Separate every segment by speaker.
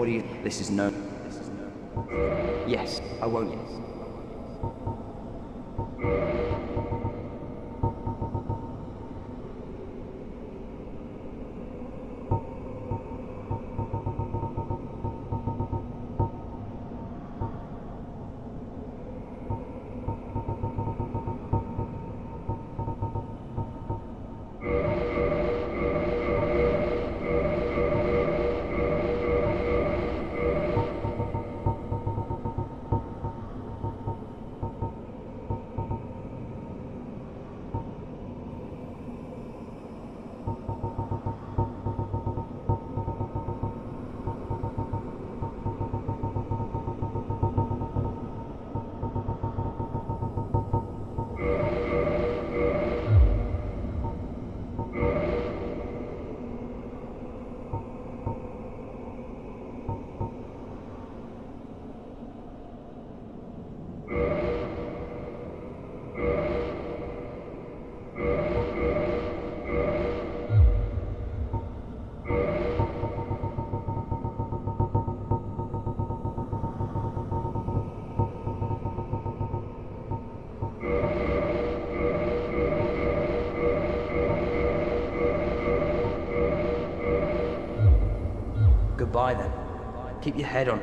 Speaker 1: What do you. This is no. This is no. Yes, I won't. Goodbye then. Keep your head on,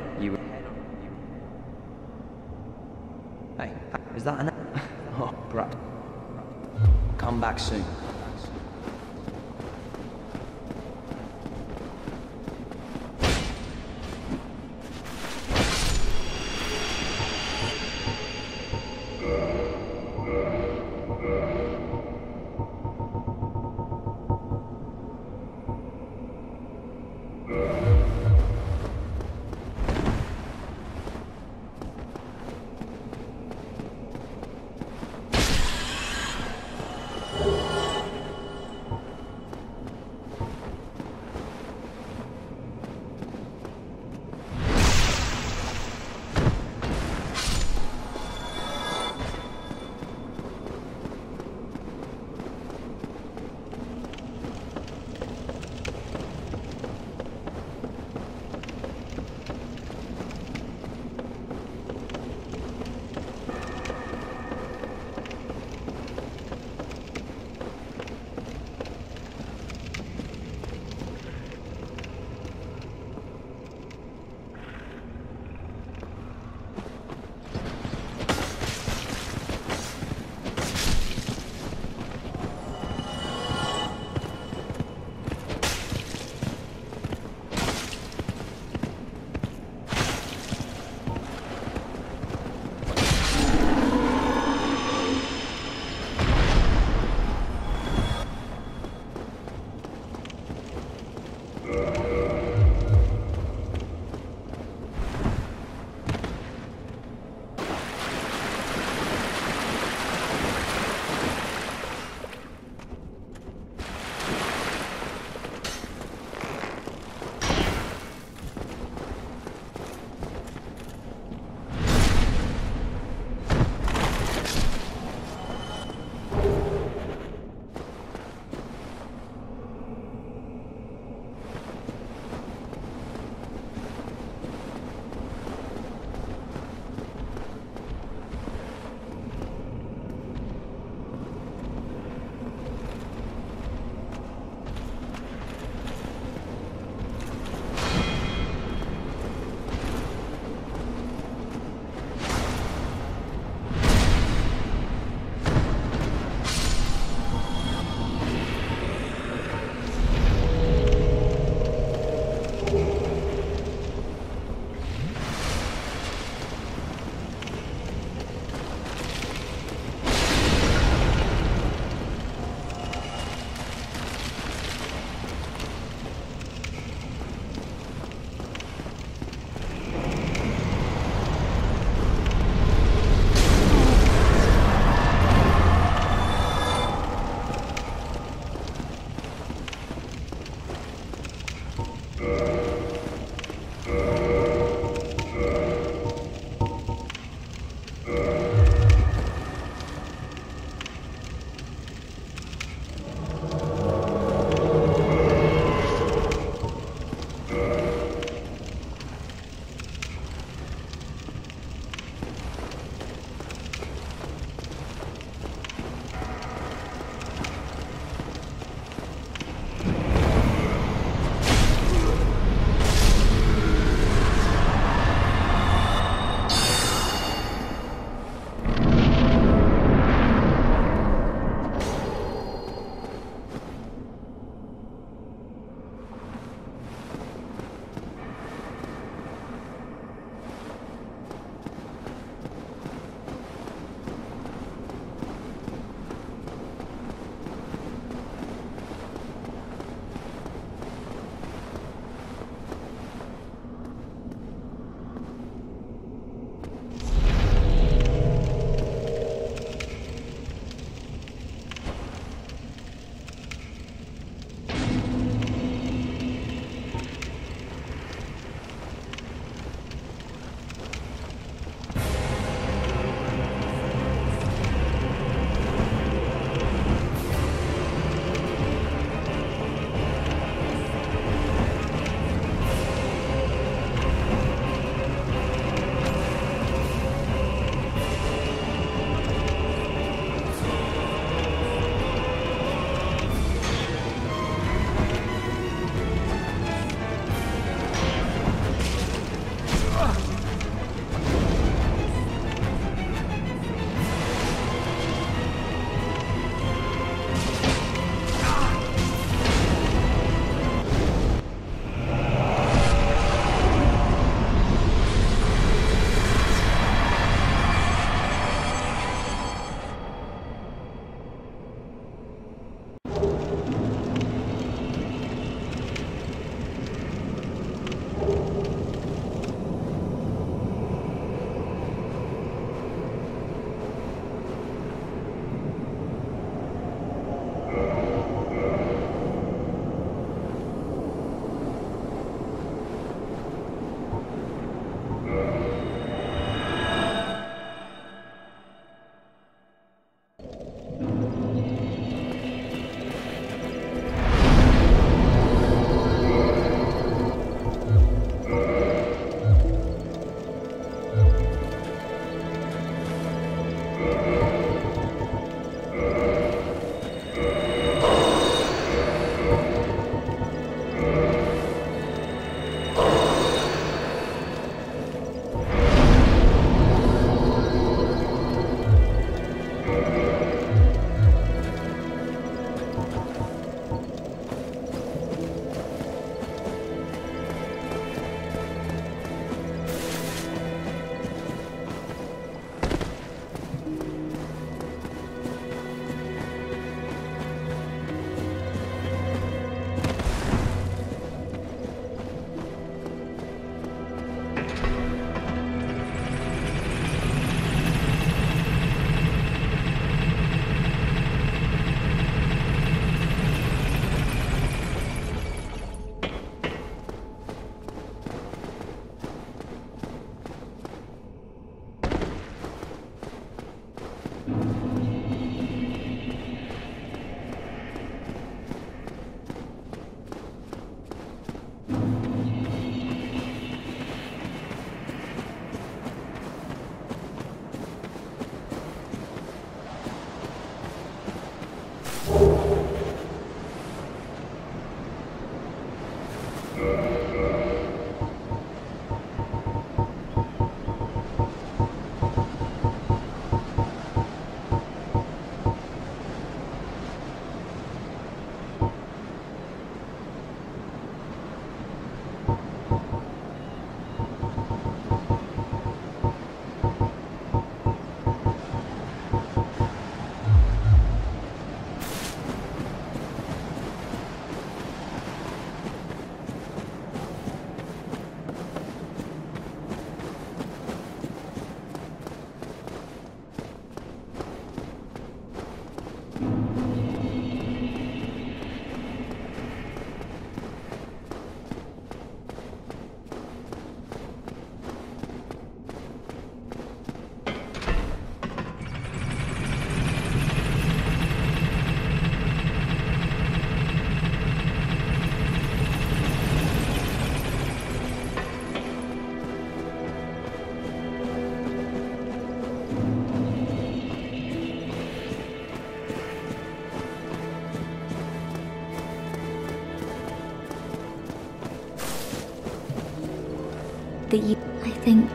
Speaker 1: that you, I
Speaker 2: think,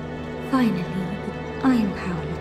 Speaker 2: finally, I am powerless.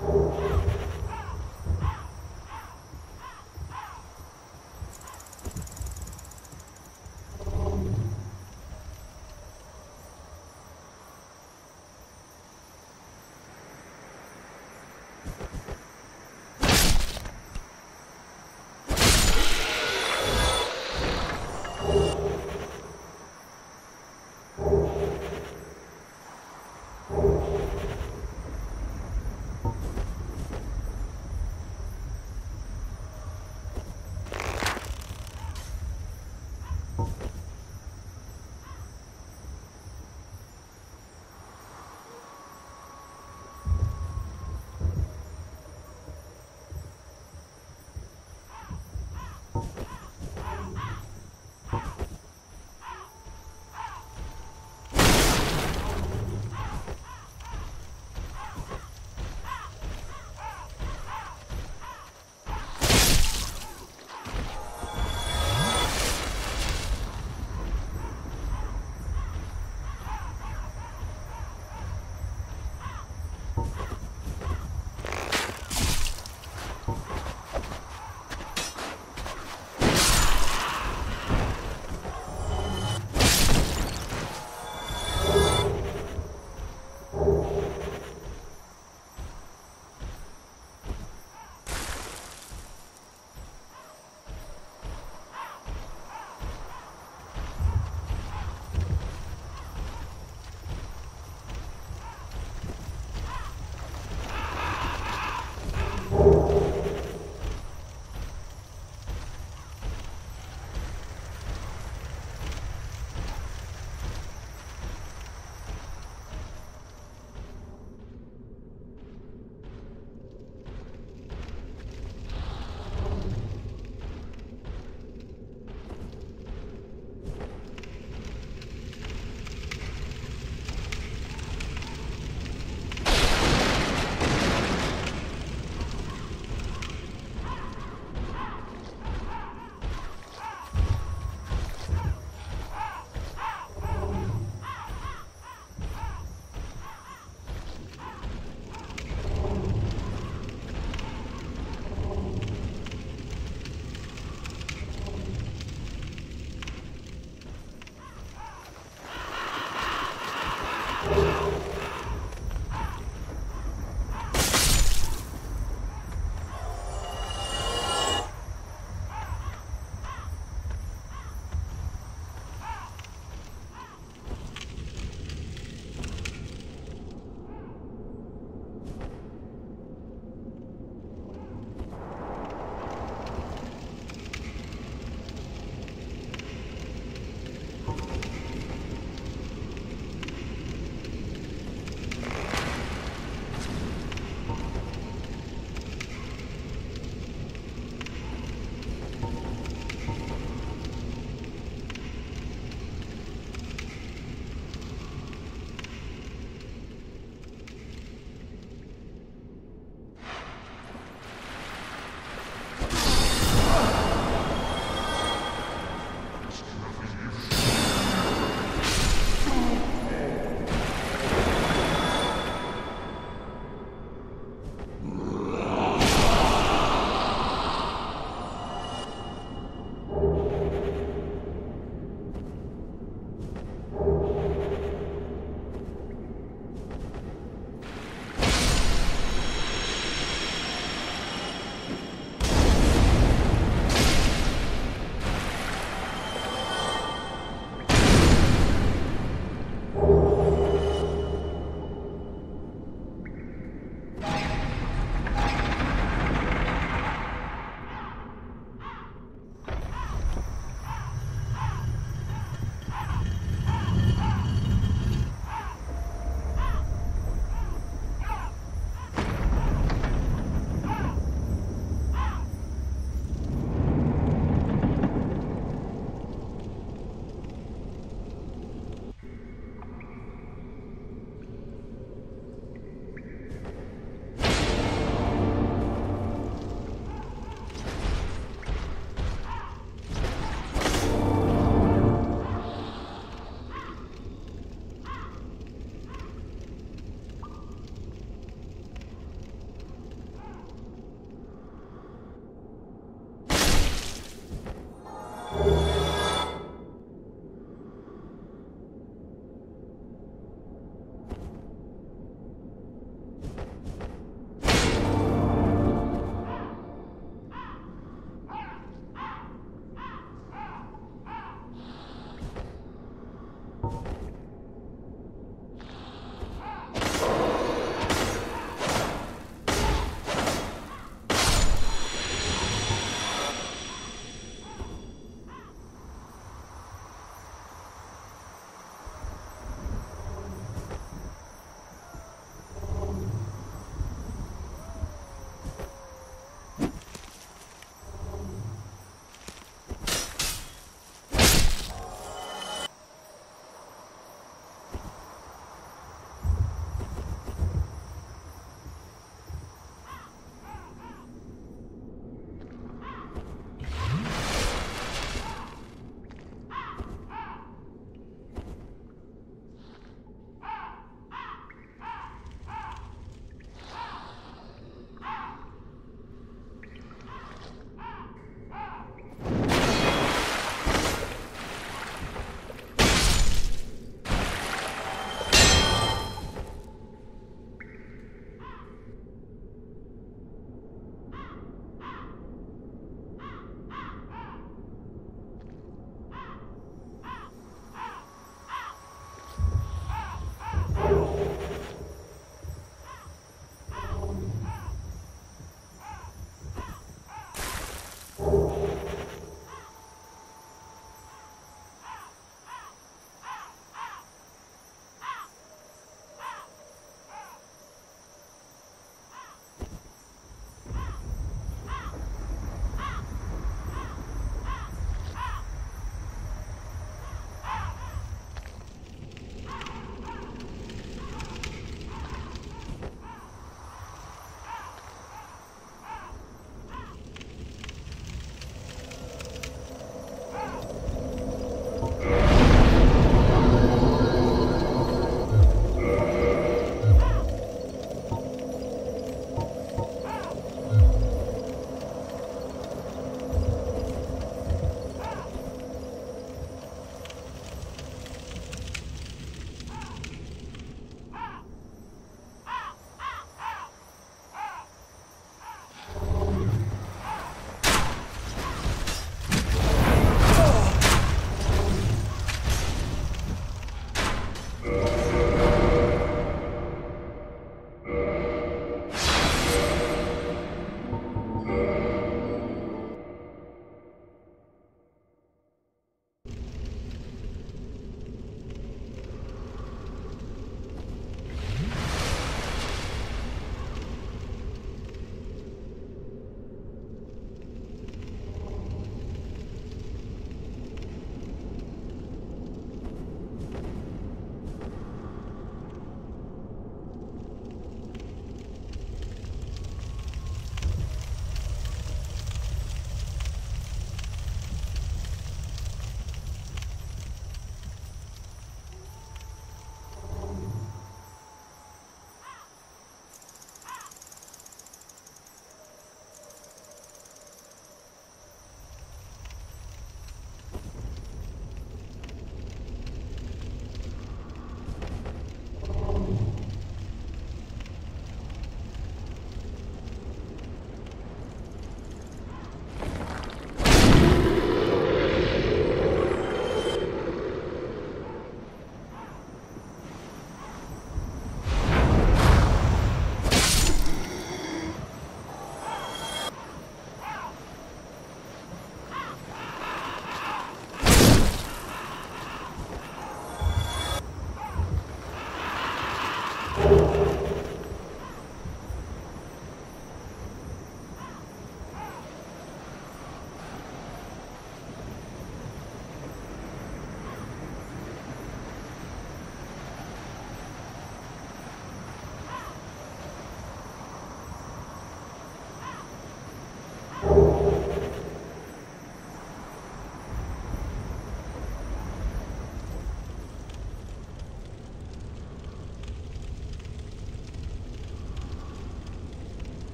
Speaker 3: Música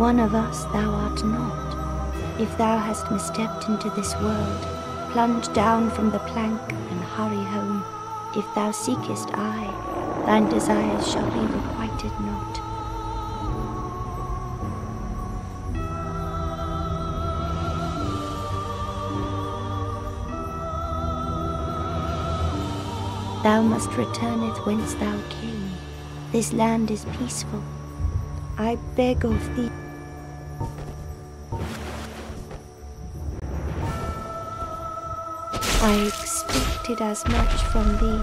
Speaker 3: One of us thou art not. If thou hast misstepped into this world, plunge down from the plank and hurry home. If thou seekest I, thine desires shall be requited not. Thou must returneth whence thou came. This land is peaceful. I beg of thee. I expected as much from thee.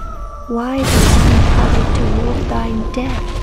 Speaker 3: Why dost thou hurry toward thine death?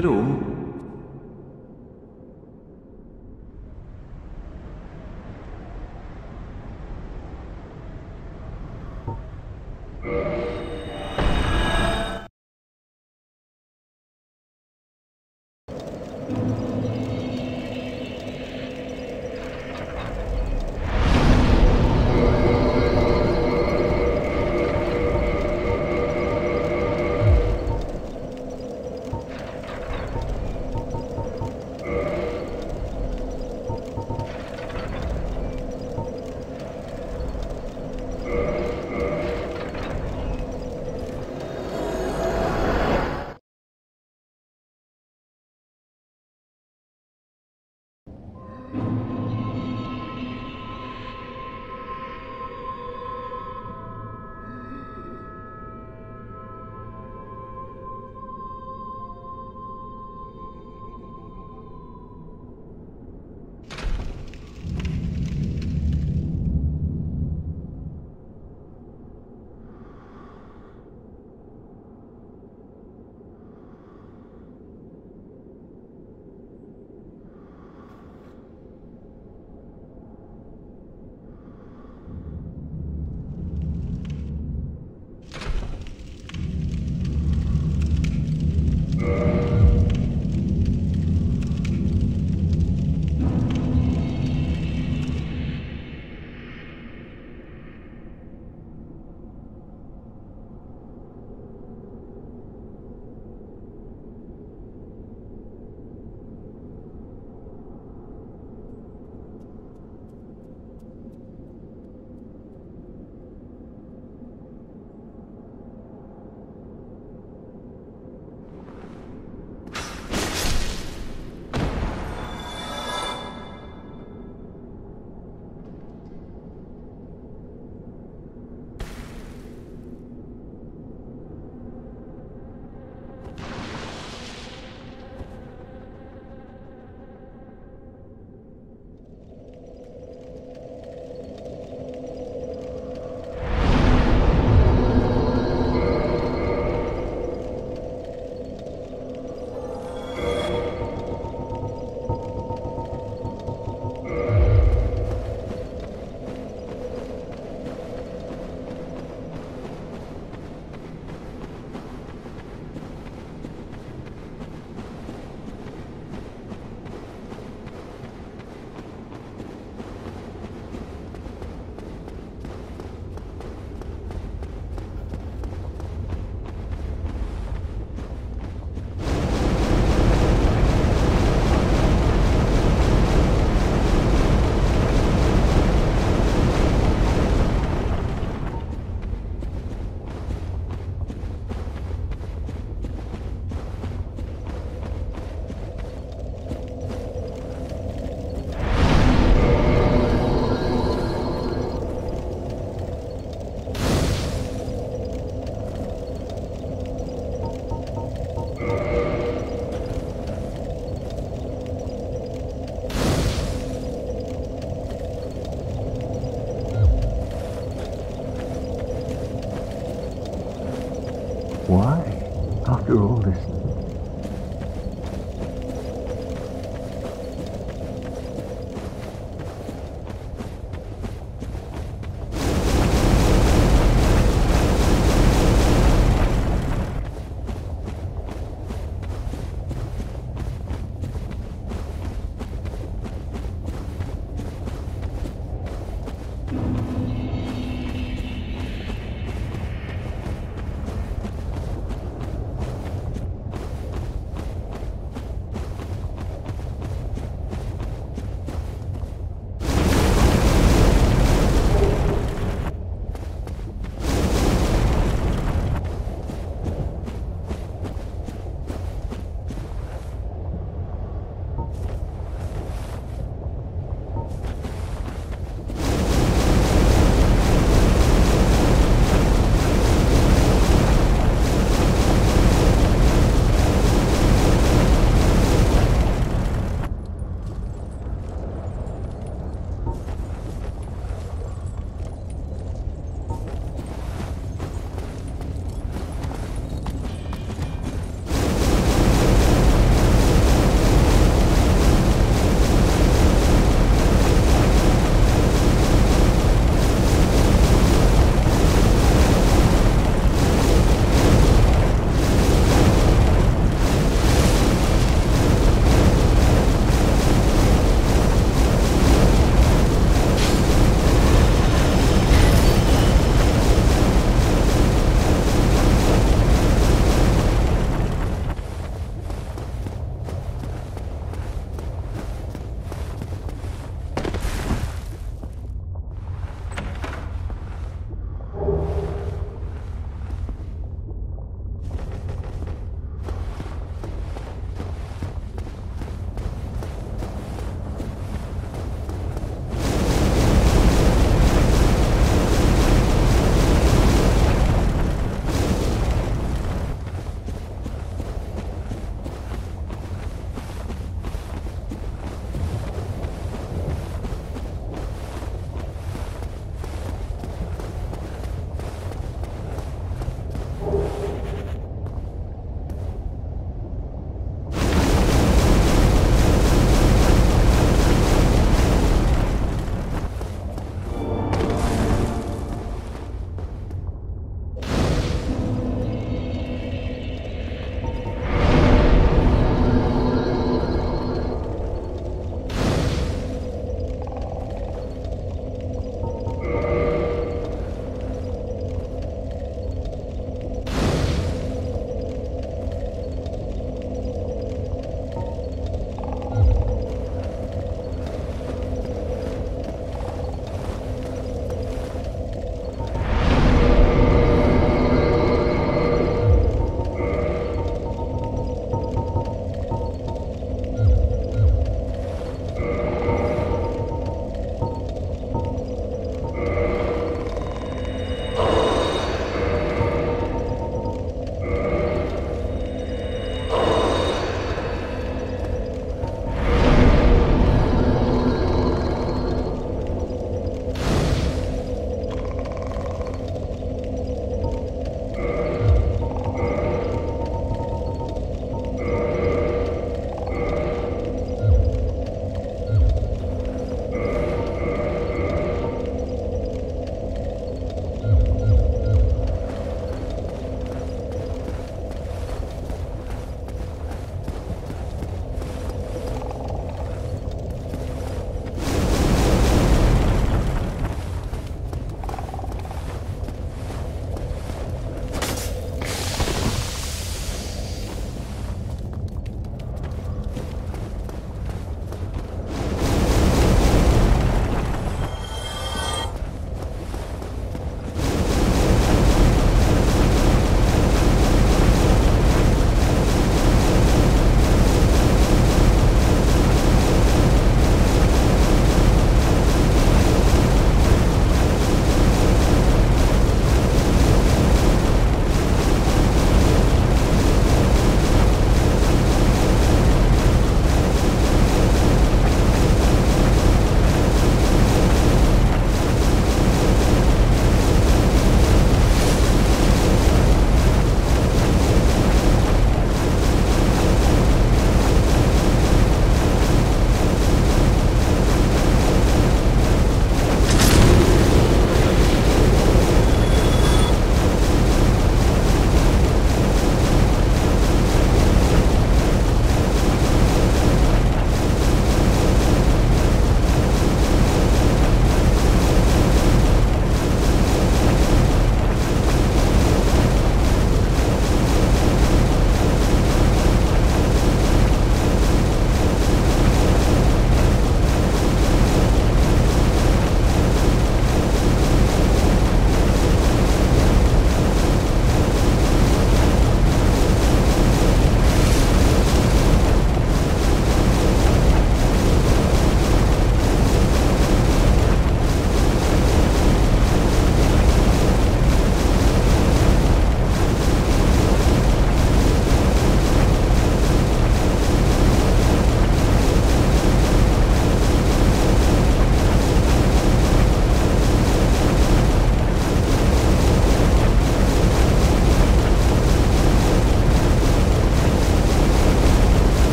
Speaker 4: Rom.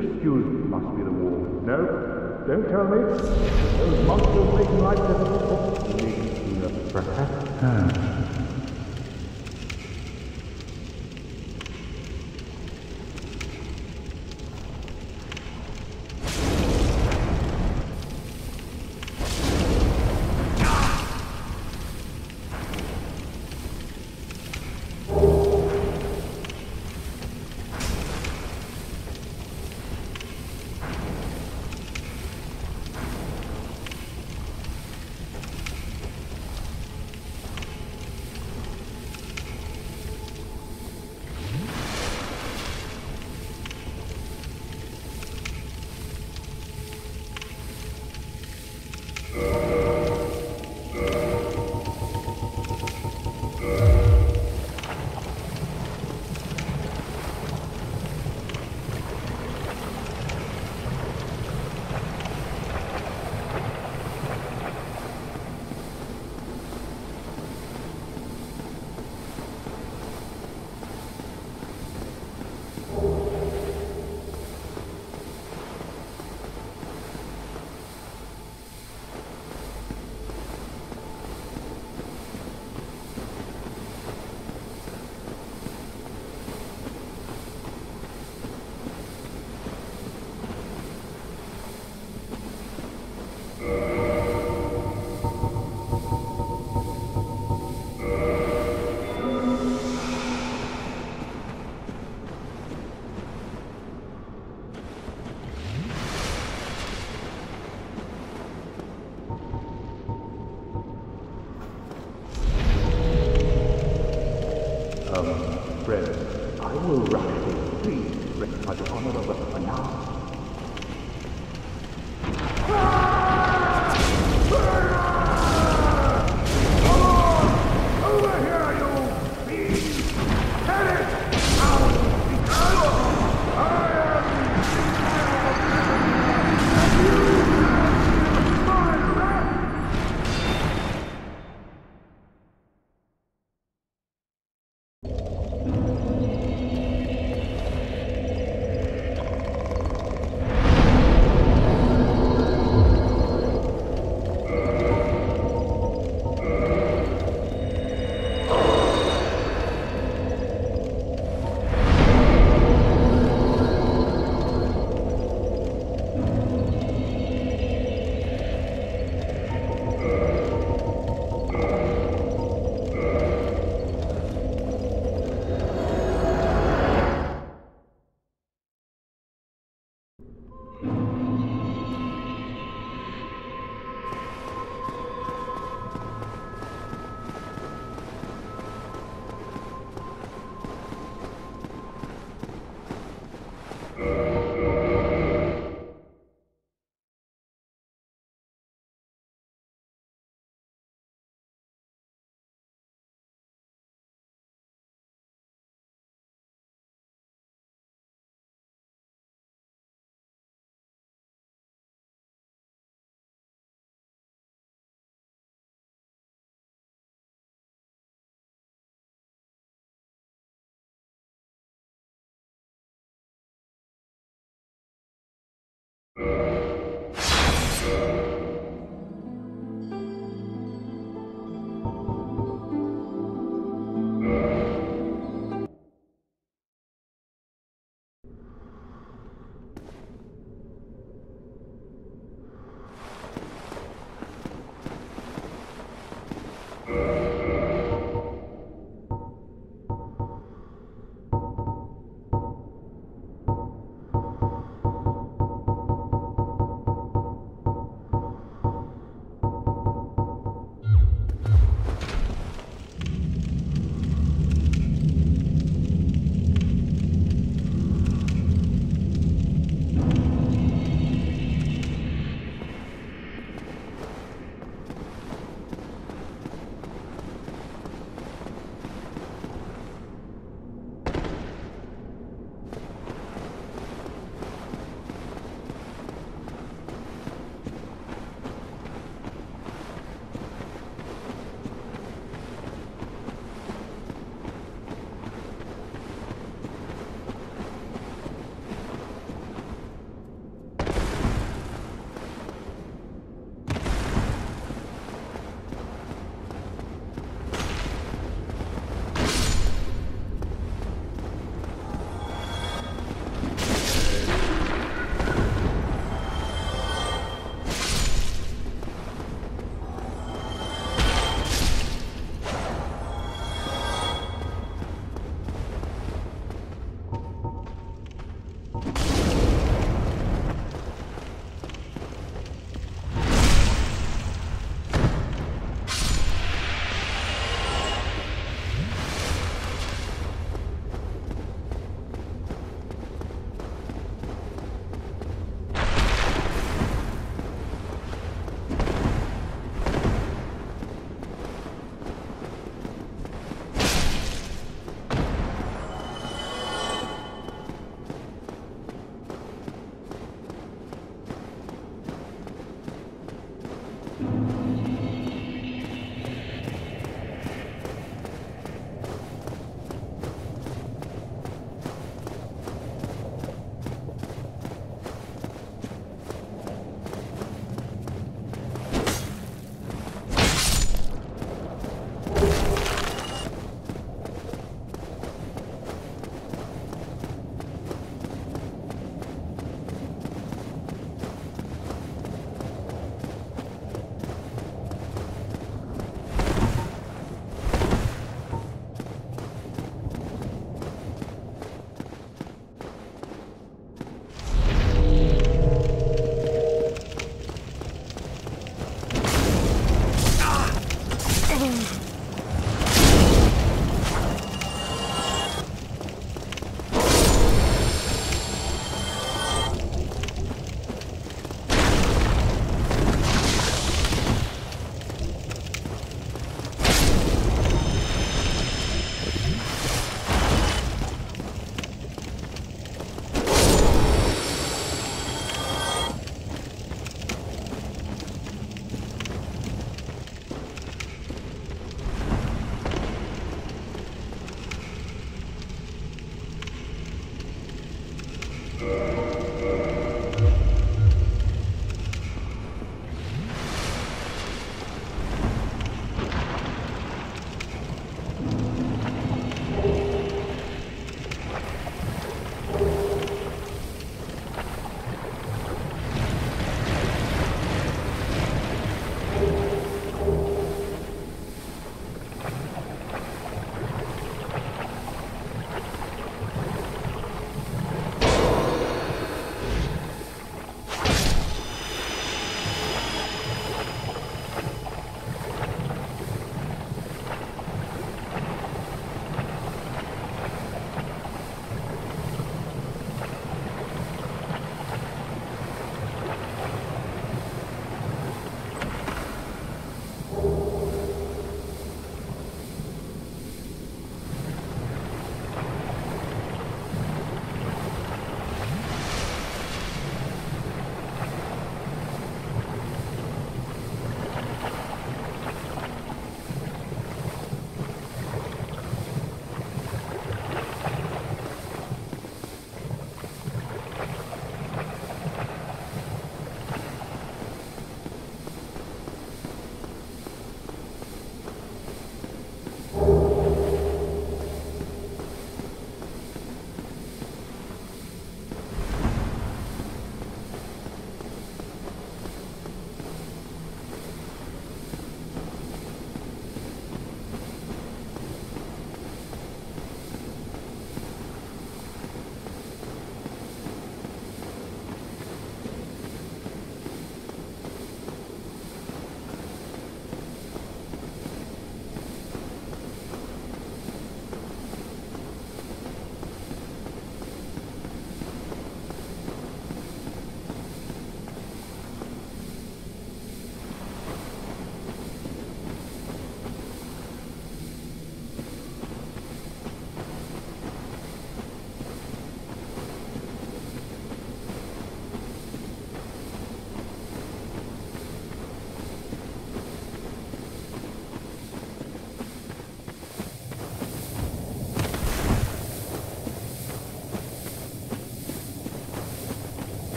Speaker 5: Excuse me, must be the wall. No, don't tell me. Those monsters making life difficult Uh...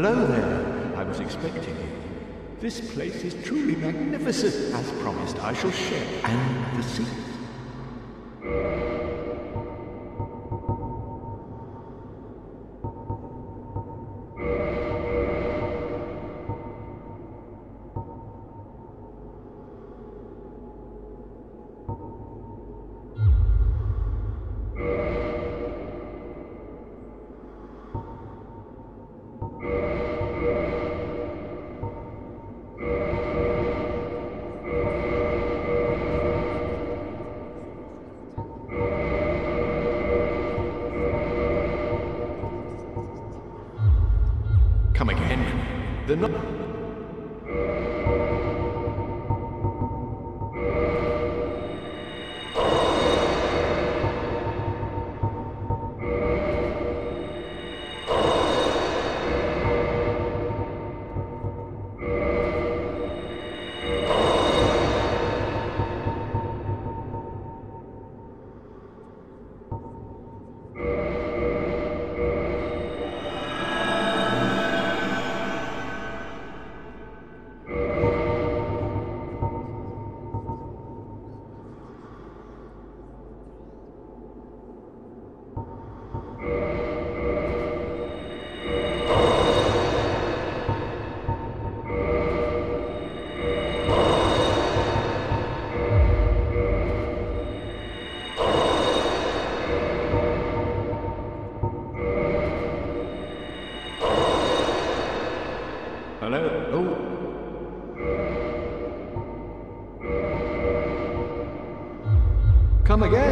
Speaker 6: Hello there. I was expecting you. This place is truly magnificent. As promised, I shall The Come again.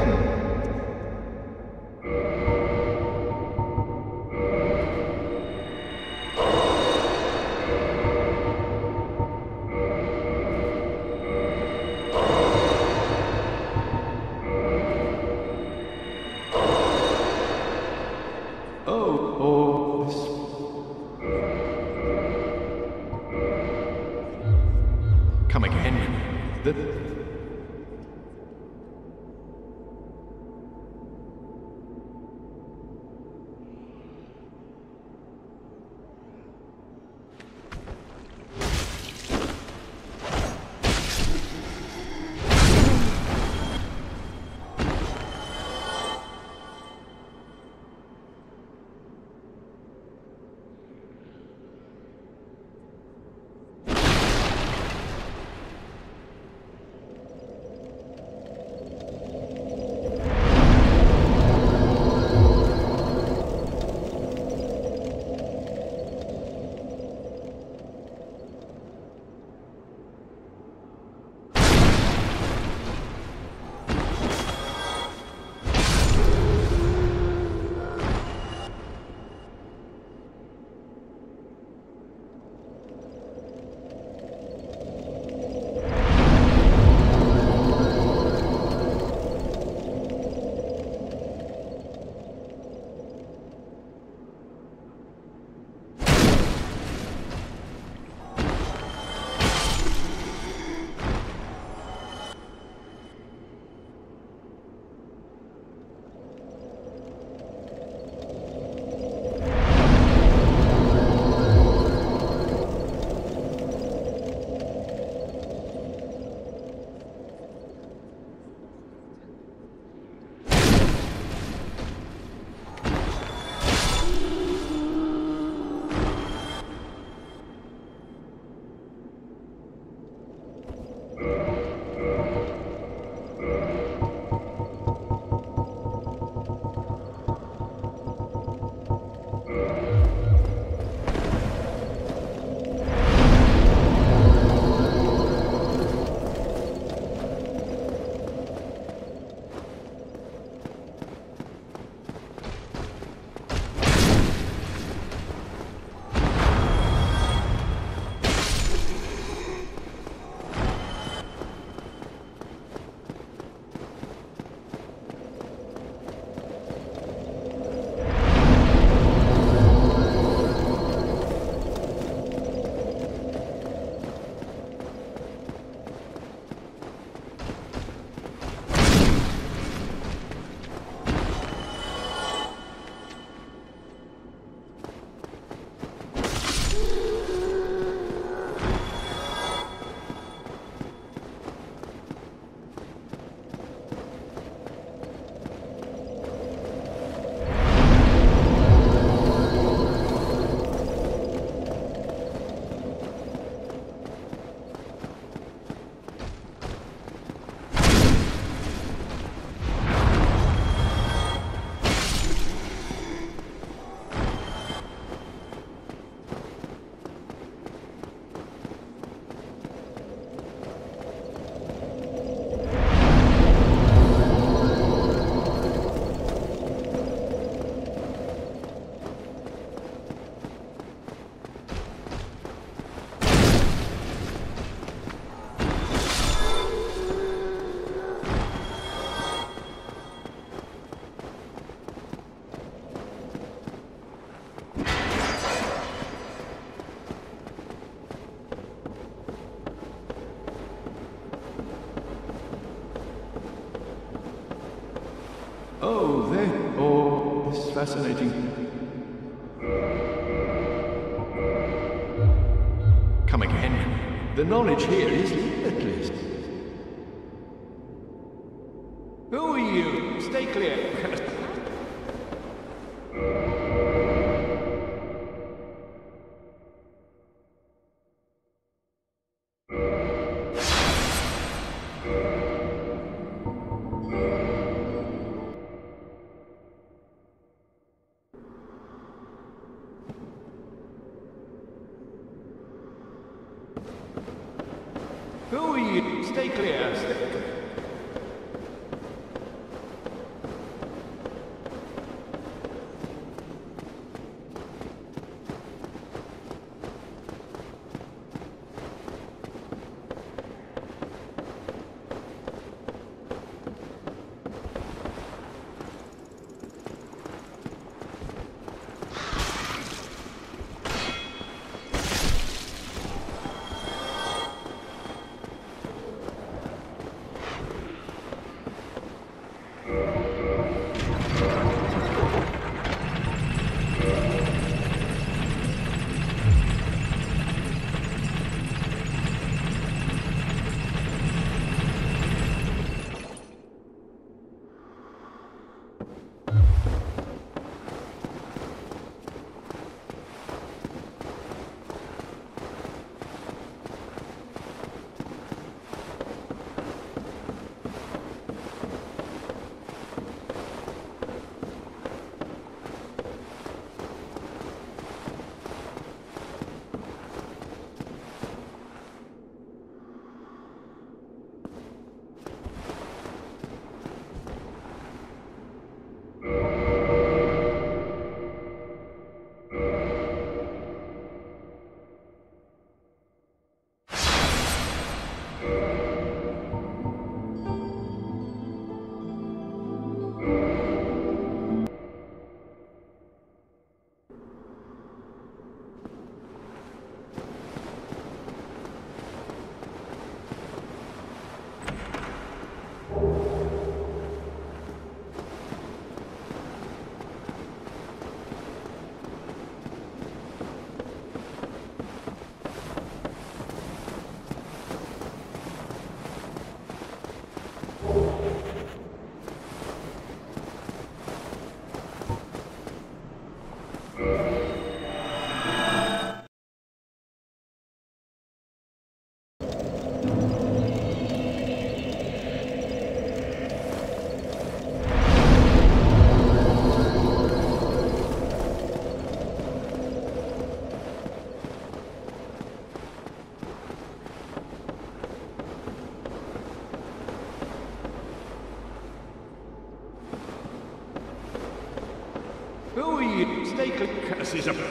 Speaker 6: Fascinating. Come again. The knowledge here is Who are you? Stay clear. Stay clear. Stay clear. Curses of...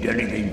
Speaker 2: Need anything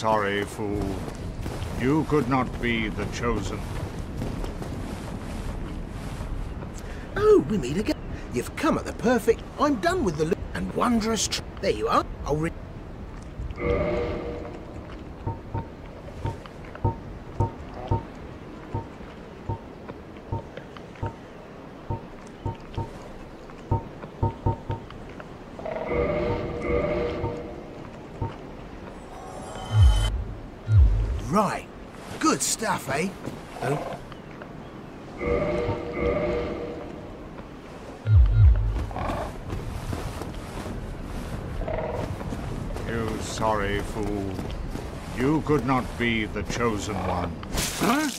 Speaker 7: sorry fool. You could not be the chosen.
Speaker 8: Oh, we meet again. You've come at the perfect. I'm done with the and wondrous. There you are. I'll
Speaker 7: be the chosen one.
Speaker 8: Huh?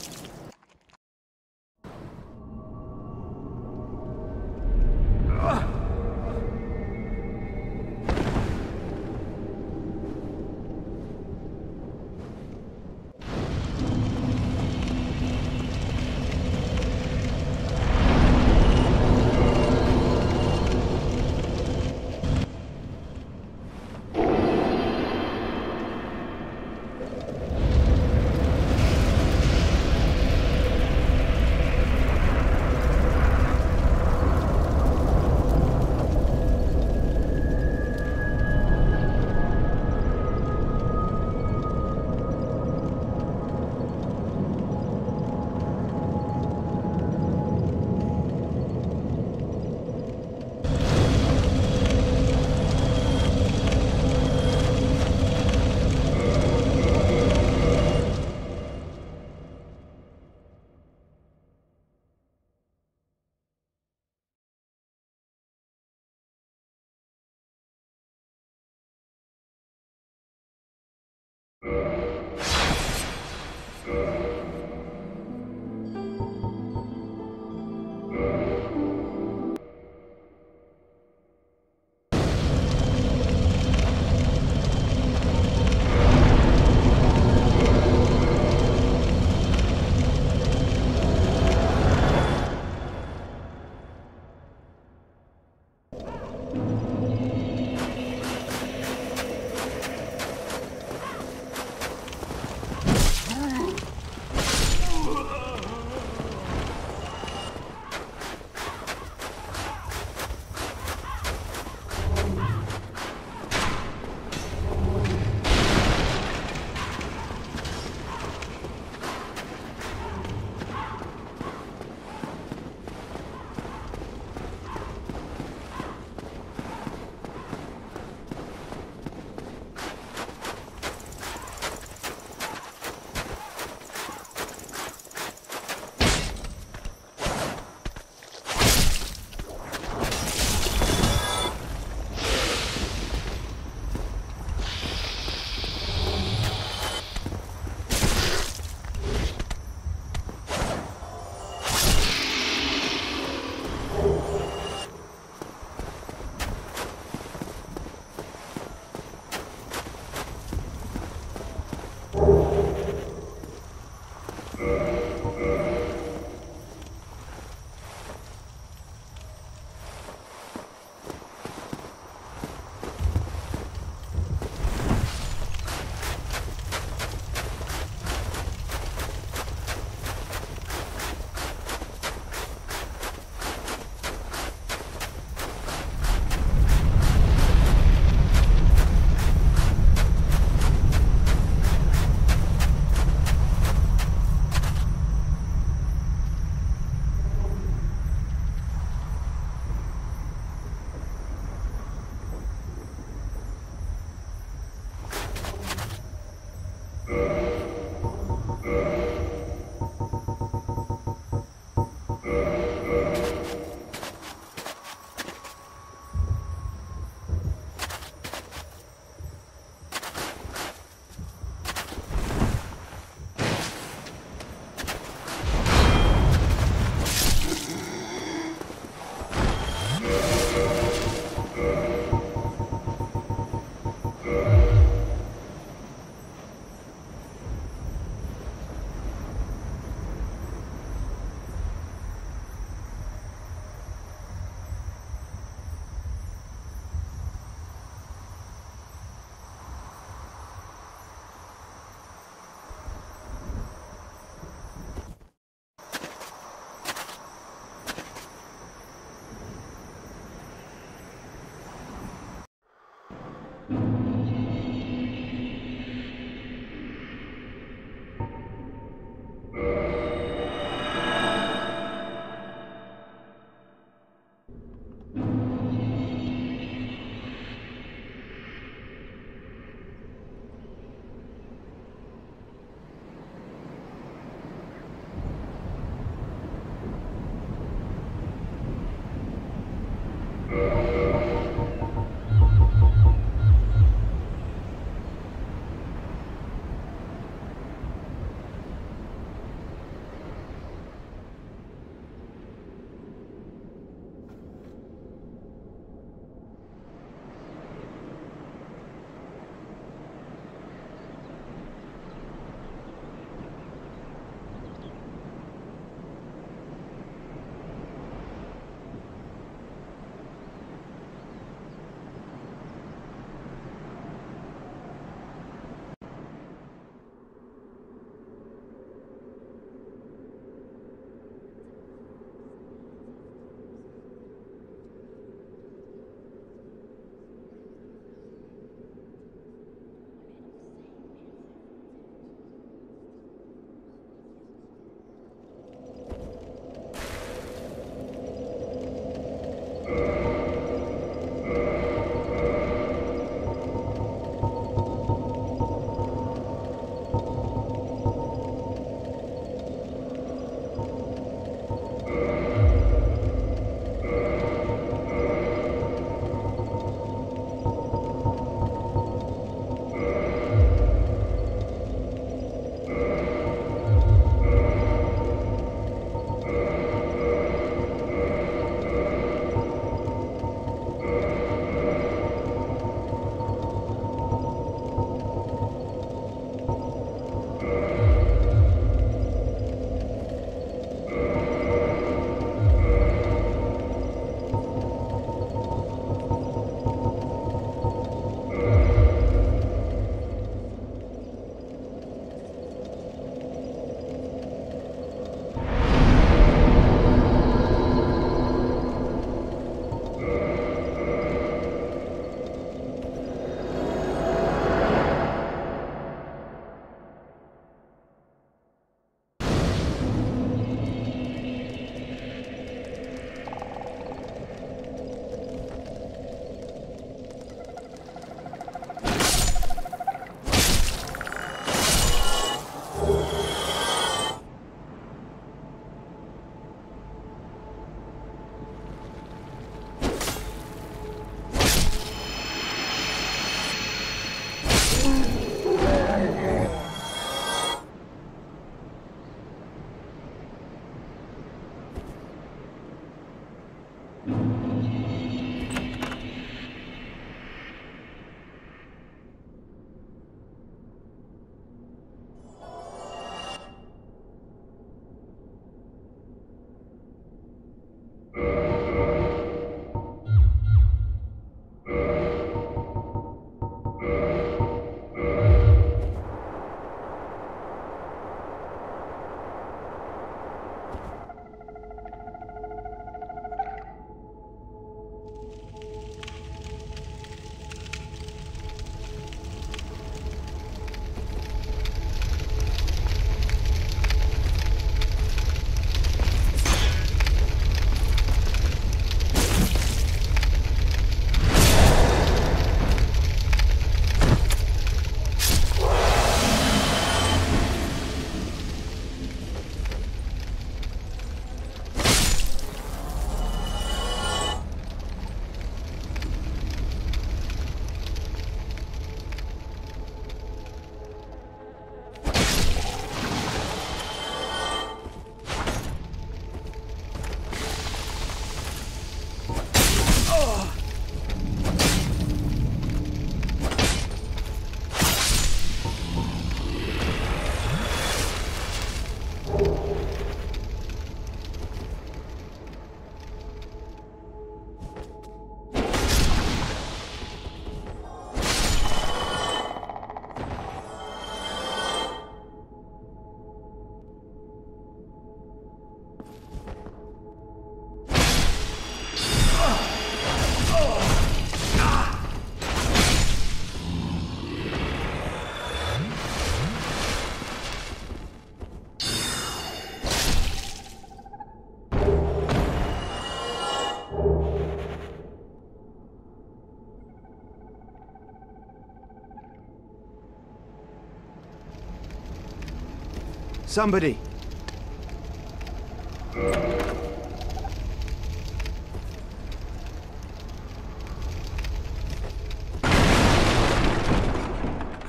Speaker 9: Somebody!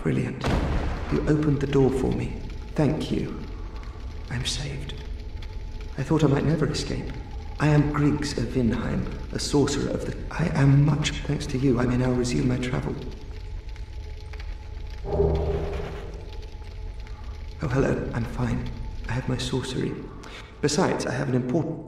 Speaker 9: Brilliant. You opened the door for me. Thank you. I'm saved. I thought I might never escape. I am Griggs of Vinheim, a sorcerer of the. I am much thanks to you. I may now resume my travel. My sorcery. Besides, I have an important.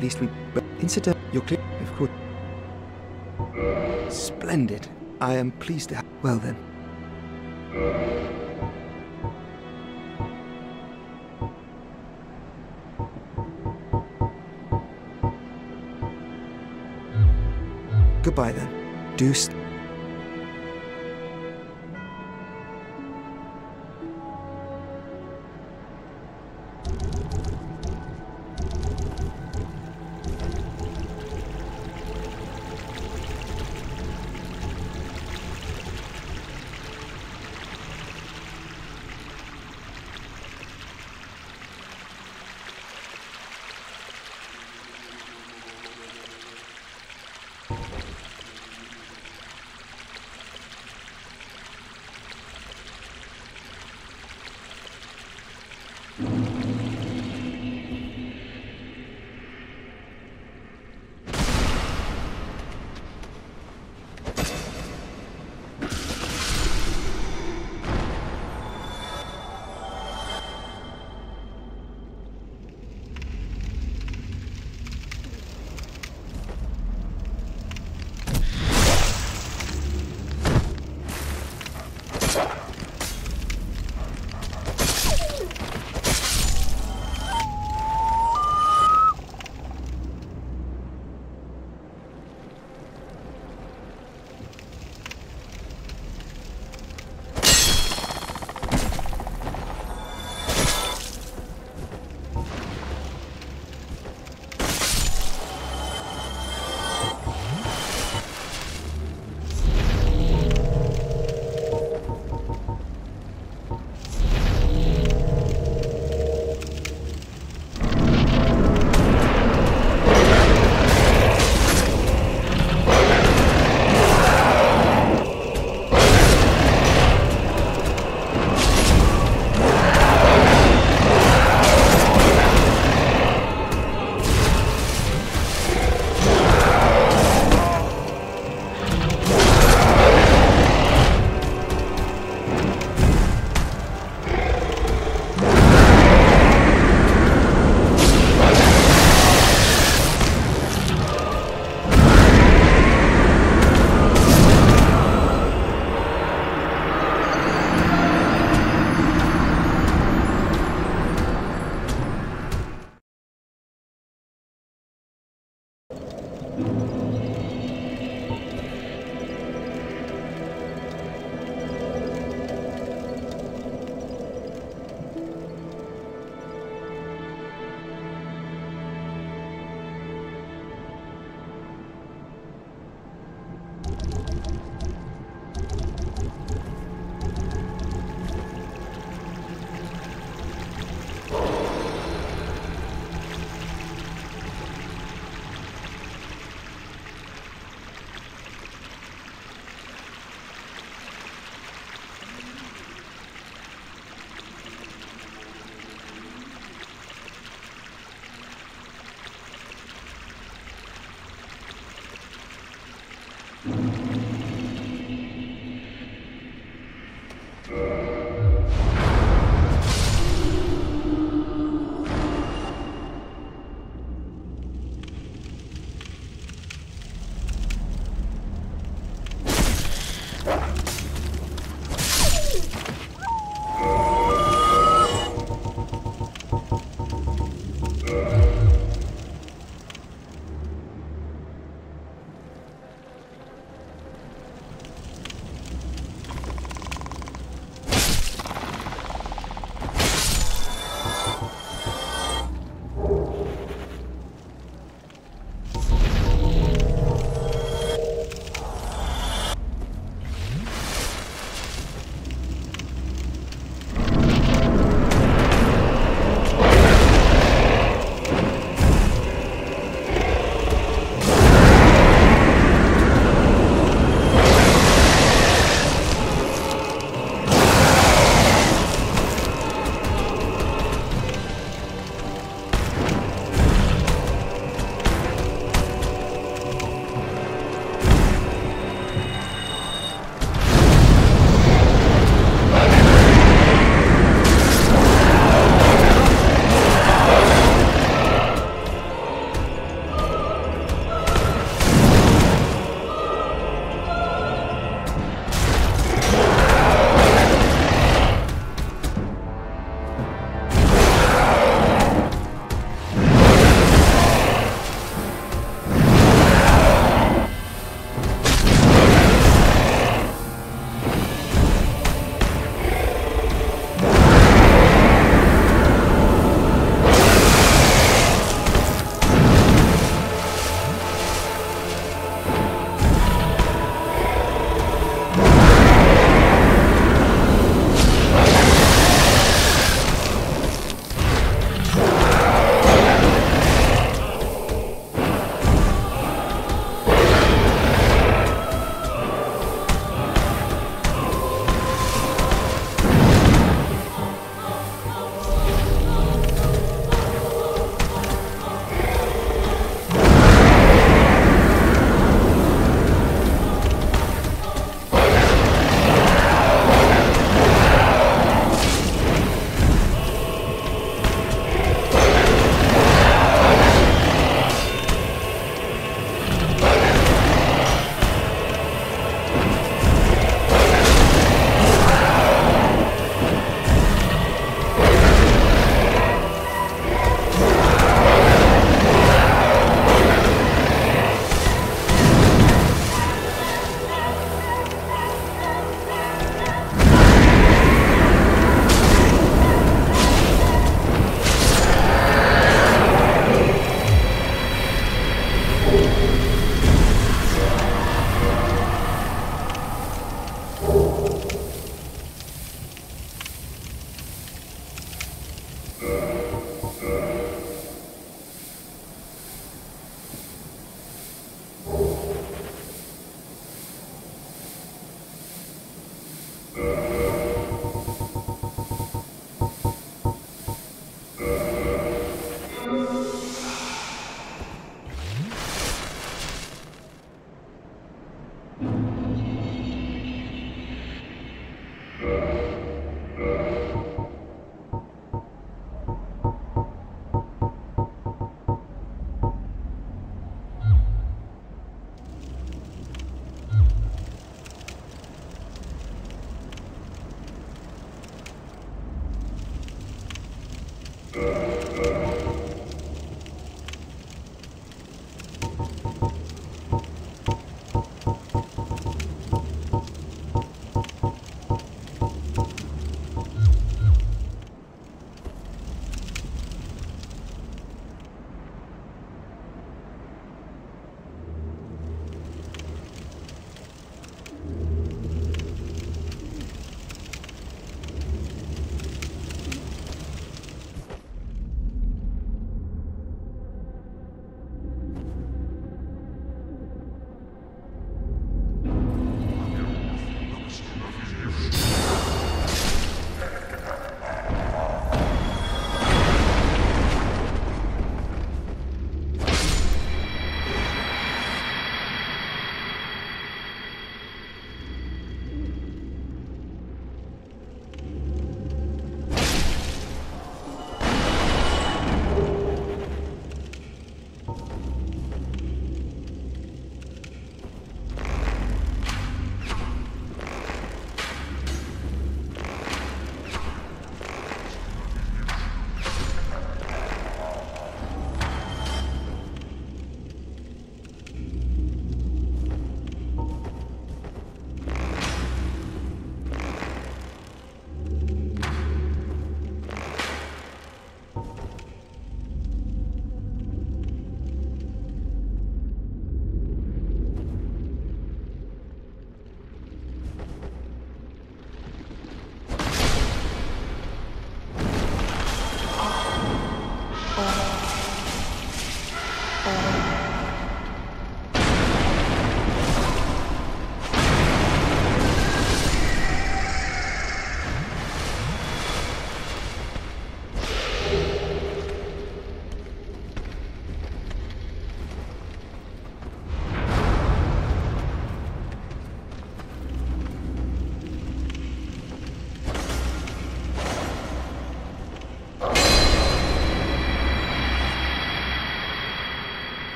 Speaker 9: At least we. Incident, you're clear. Of course. Splendid. I am pleased to have. Well then. Goodbye then. Do.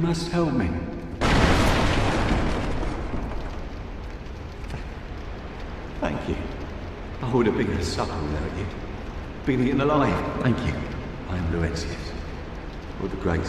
Speaker 6: Must help me. Thank you. I would have been a sucker without you. Been eaten alive. Thank you. I am Laurentius, or the Great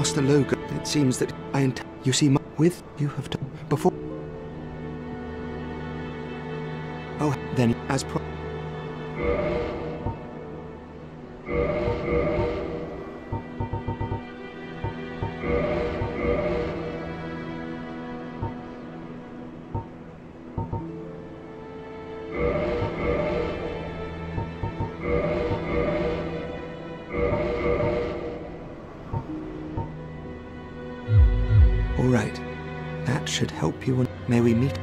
Speaker 9: Master Logan, it seems that I int- you see with you have done help you. And may we meet?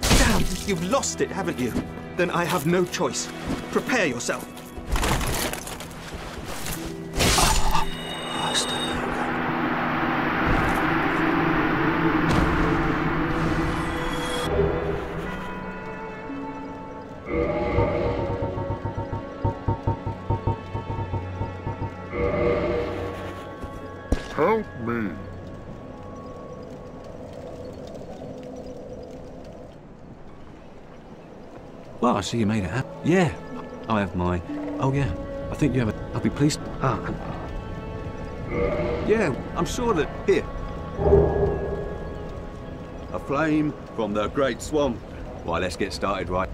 Speaker 9: Damn! You've lost it, haven't you? Then I have no choice. Prepare yourself.
Speaker 10: See you made it happen. Yeah, I have my. Oh, yeah. I think you have a. I'll be pleased. Ah. Yeah, I'm sure that. Here. A flame from the Great Swamp. Why, let's get started right.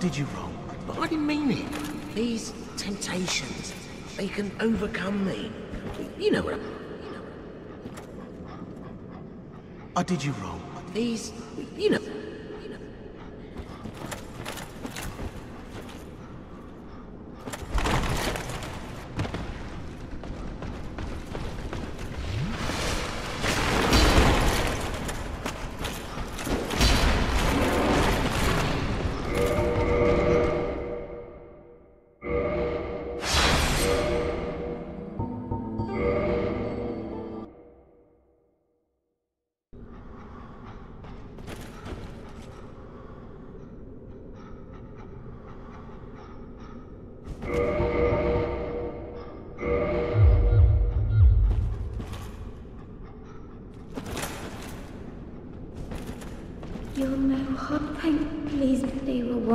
Speaker 8: Did you wrong, but I didn't mean it. These temptations, they can overcome me. You know what I mean. I did you wrong. These,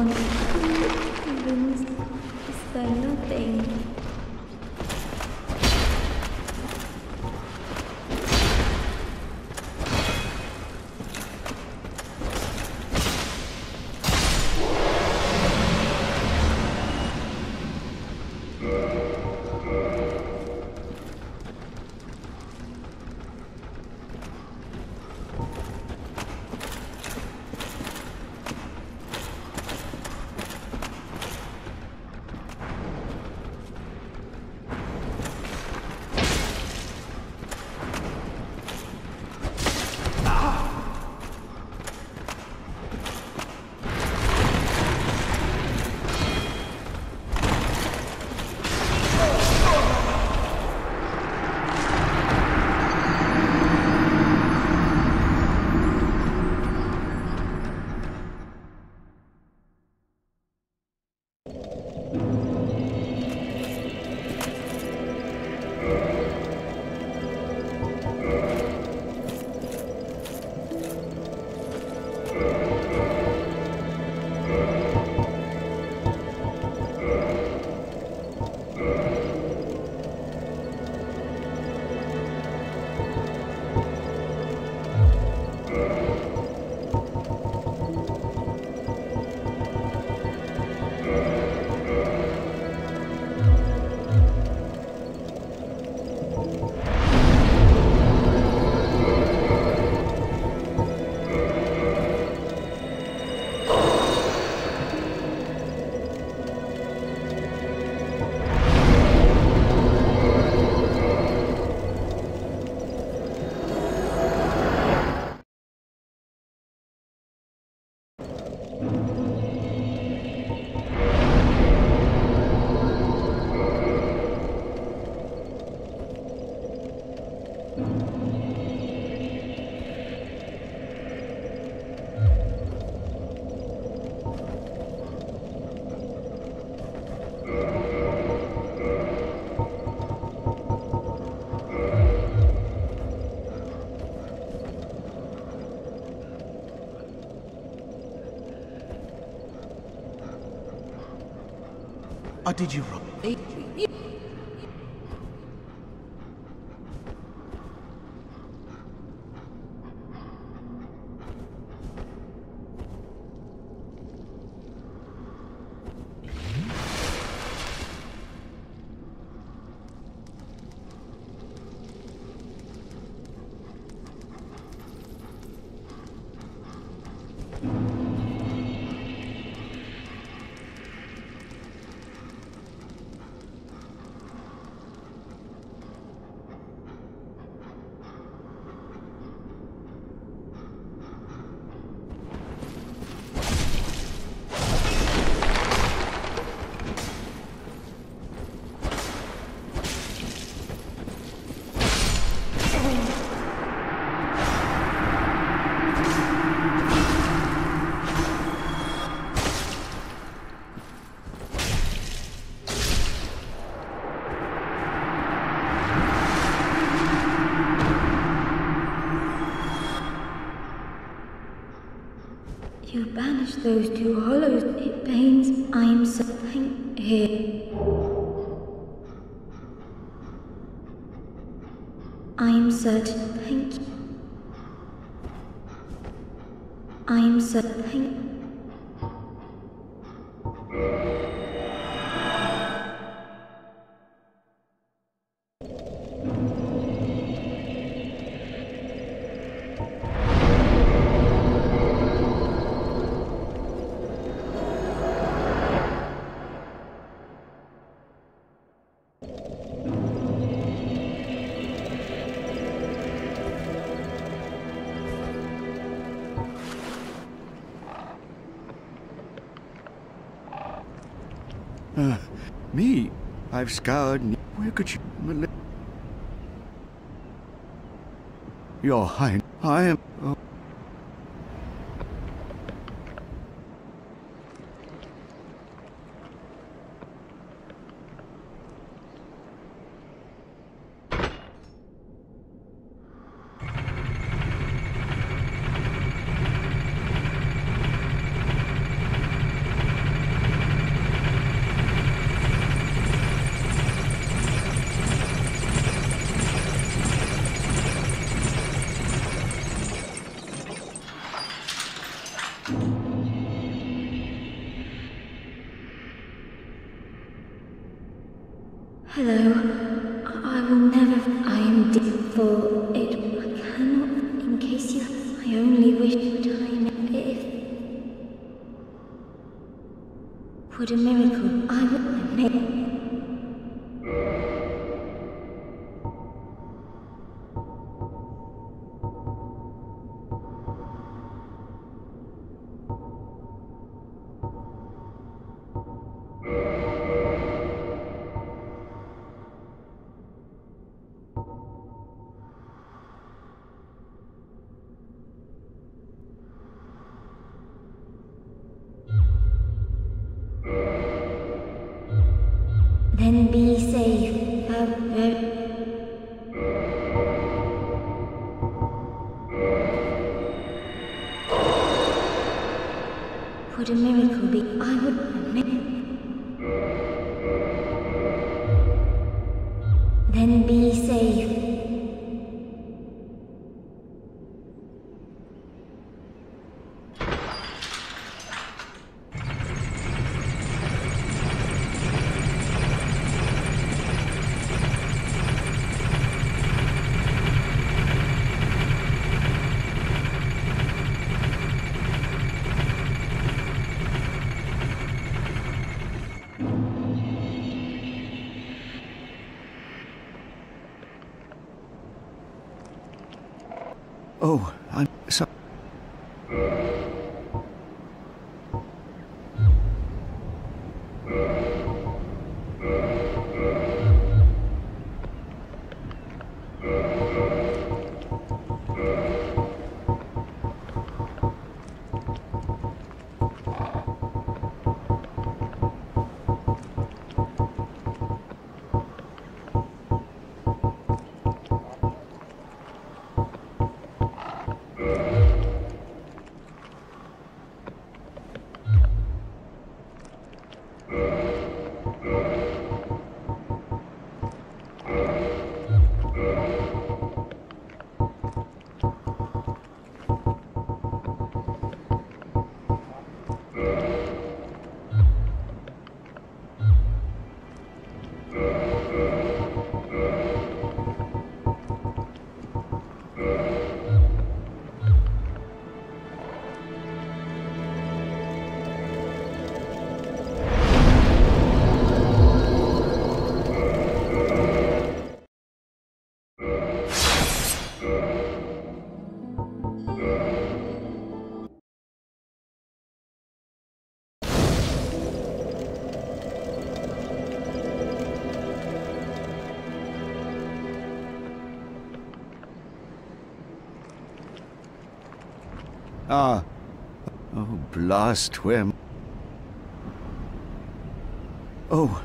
Speaker 11: they did you. Those two hollows. It pains. I'm so Me? I've scoured. Where could you... Your Highness, I am... Oh. Ah. Oh, blast where... Oh.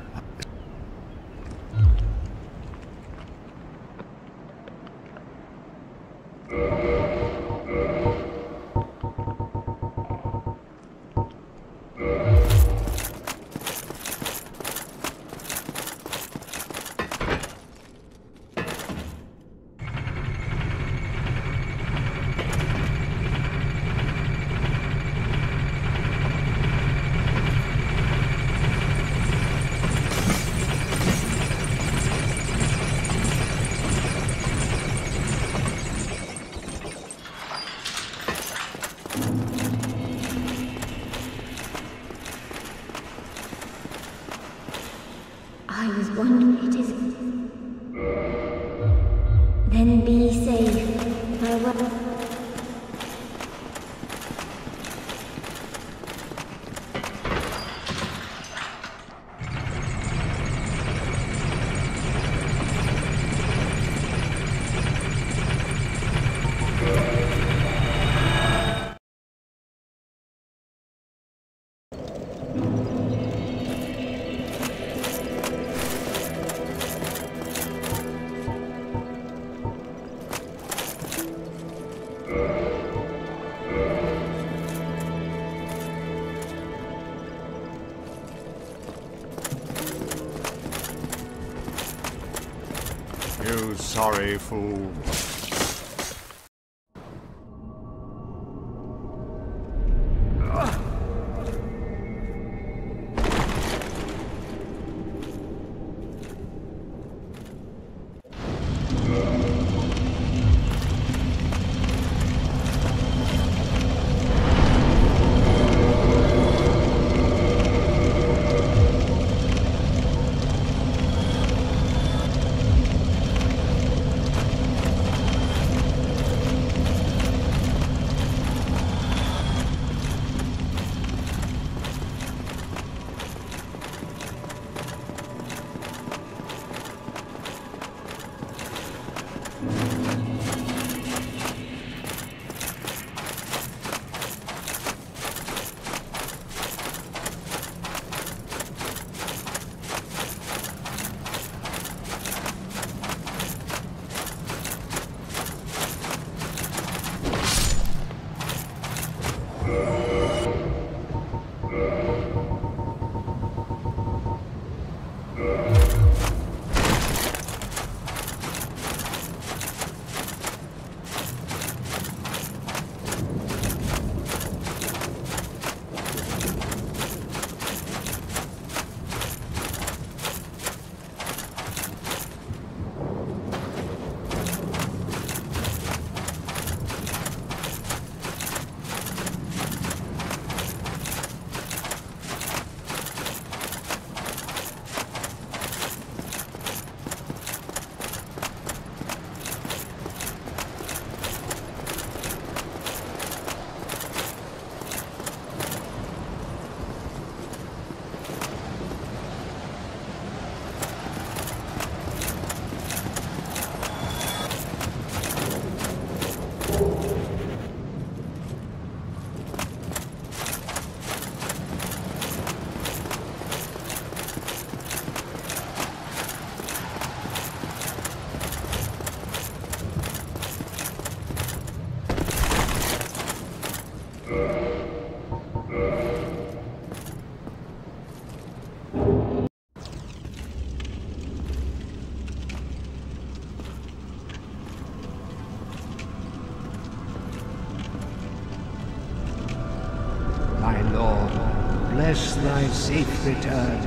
Speaker 6: Thy safe return.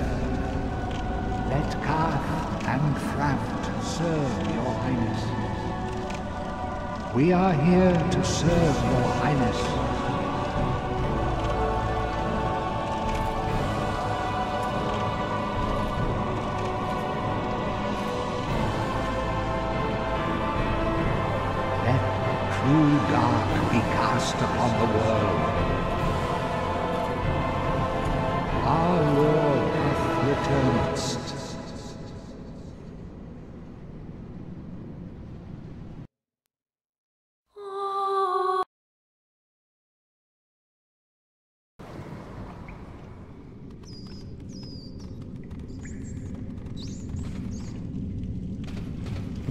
Speaker 6: Let Karth and Fraft serve your highness. We are here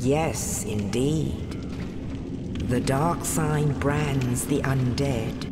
Speaker 12: Yes, indeed. The dark sign brands the undead.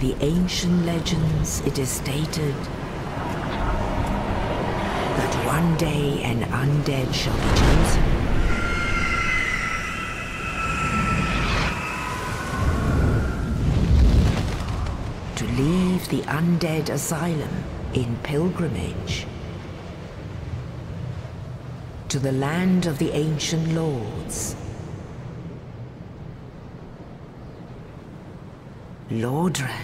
Speaker 12: In the ancient legends it is stated that one day an undead shall be chosen. To leave the undead asylum in pilgrimage to the land of the ancient lords. Lordran.